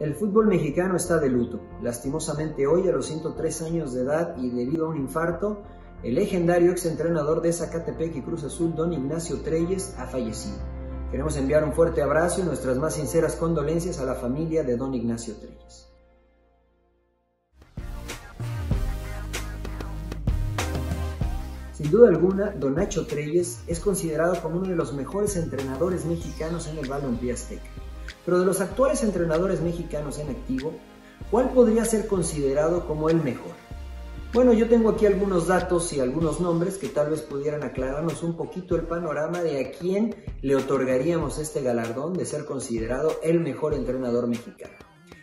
El fútbol mexicano está de luto. Lastimosamente hoy, a los 103 años de edad y debido a un infarto, el legendario exentrenador de Zacatepec y Cruz Azul, don Ignacio Treyes, ha fallecido. Queremos enviar un fuerte abrazo y nuestras más sinceras condolencias a la familia de don Ignacio Treyes. Sin duda alguna, Don Nacho Treyes es considerado como uno de los mejores entrenadores mexicanos en el balompié azteca. Pero de los actuales entrenadores mexicanos en activo, ¿cuál podría ser considerado como el mejor? Bueno, yo tengo aquí algunos datos y algunos nombres que tal vez pudieran aclararnos un poquito el panorama de a quién le otorgaríamos este galardón de ser considerado el mejor entrenador mexicano.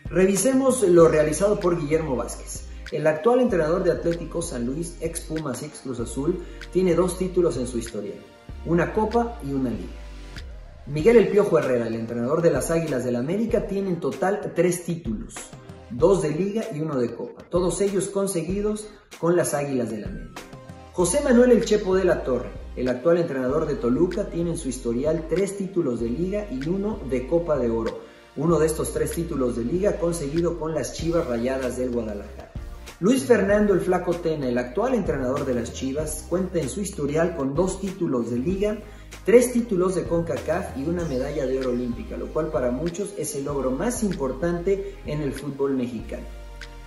Revisemos lo realizado por Guillermo Vázquez. El actual entrenador de Atlético San Luis, ex Pumas ex Cruz Azul, tiene dos títulos en su historia, una Copa y una Liga. Miguel El Piojo Herrera, el entrenador de las Águilas del la América, tiene en total tres títulos, dos de Liga y uno de Copa, todos ellos conseguidos con las Águilas del la América. José Manuel El Chepo de la Torre, el actual entrenador de Toluca, tiene en su historial tres títulos de Liga y uno de Copa de Oro. Uno de estos tres títulos de Liga conseguido con las Chivas Rayadas del Guadalajara. Luis Fernando el Flaco Tena, el actual entrenador de las Chivas, cuenta en su historial con dos títulos de liga, tres títulos de CONCACAF y una medalla de oro olímpica, lo cual para muchos es el logro más importante en el fútbol mexicano.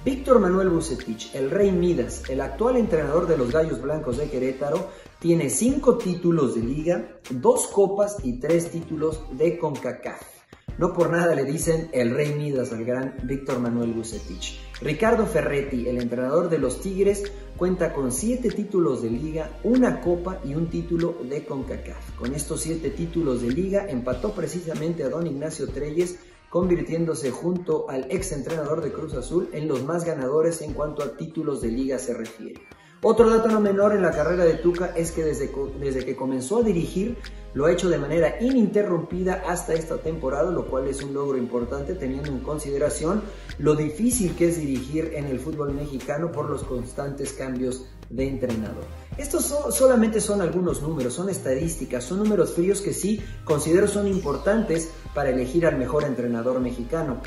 Víctor Manuel Bucetich, el Rey Midas, el actual entrenador de los Gallos Blancos de Querétaro, tiene cinco títulos de liga, dos copas y tres títulos de CONCACAF. No por nada le dicen el rey Midas al gran Víctor Manuel Bucetich. Ricardo Ferretti, el entrenador de los Tigres, cuenta con siete títulos de liga, una copa y un título de CONCACAF. Con estos siete títulos de liga empató precisamente a don Ignacio Treyes, convirtiéndose junto al ex entrenador de Cruz Azul en los más ganadores en cuanto a títulos de liga se refiere. Otro dato no menor en la carrera de Tuca es que desde, desde que comenzó a dirigir lo ha hecho de manera ininterrumpida hasta esta temporada, lo cual es un logro importante teniendo en consideración lo difícil que es dirigir en el fútbol mexicano por los constantes cambios de entrenador. Estos solamente son algunos números, son estadísticas, son números fríos que sí considero son importantes para elegir al mejor entrenador mexicano.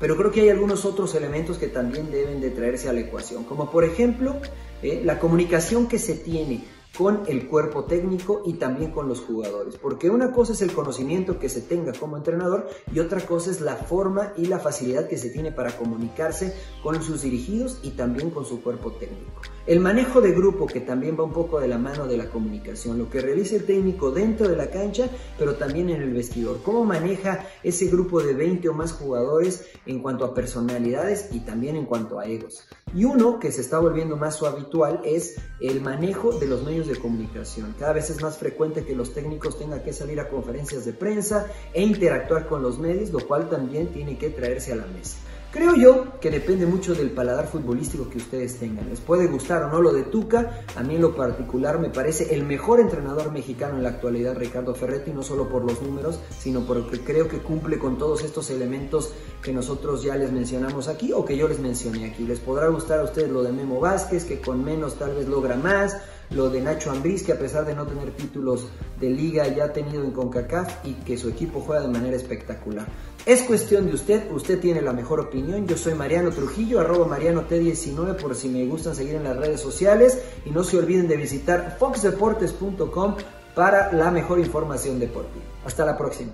Pero creo que hay algunos otros elementos que también deben de traerse a la ecuación, como por ejemplo eh, la comunicación que se tiene con el cuerpo técnico y también con los jugadores. Porque una cosa es el conocimiento que se tenga como entrenador y otra cosa es la forma y la facilidad que se tiene para comunicarse con sus dirigidos y también con su cuerpo técnico. El manejo de grupo, que también va un poco de la mano de la comunicación, lo que realiza el técnico dentro de la cancha, pero también en el vestidor. Cómo maneja ese grupo de 20 o más jugadores en cuanto a personalidades y también en cuanto a egos. Y uno que se está volviendo más habitual es el manejo de los medios de comunicación. Cada vez es más frecuente que los técnicos tengan que salir a conferencias de prensa e interactuar con los medios, lo cual también tiene que traerse a la mesa. Creo yo que depende mucho del paladar futbolístico que ustedes tengan. Les puede gustar o no lo de Tuca. A mí en lo particular me parece el mejor entrenador mexicano en la actualidad, Ricardo Ferretti, no solo por los números, sino porque creo que cumple con todos estos elementos que nosotros ya les mencionamos aquí o que yo les mencioné aquí. Les podrá gustar a ustedes lo de Memo Vázquez, que con menos tal vez logra más, lo de Nacho Ambriz, que a pesar de no tener títulos de liga ya ha tenido en CONCACAF y que su equipo juega de manera espectacular. Es cuestión de usted, usted tiene la mejor opinión. Yo soy Mariano Trujillo, arroba Mariano T19 por si me gustan seguir en las redes sociales. Y no se olviden de visitar foxdeportes.com para la mejor información deportiva. Hasta la próxima.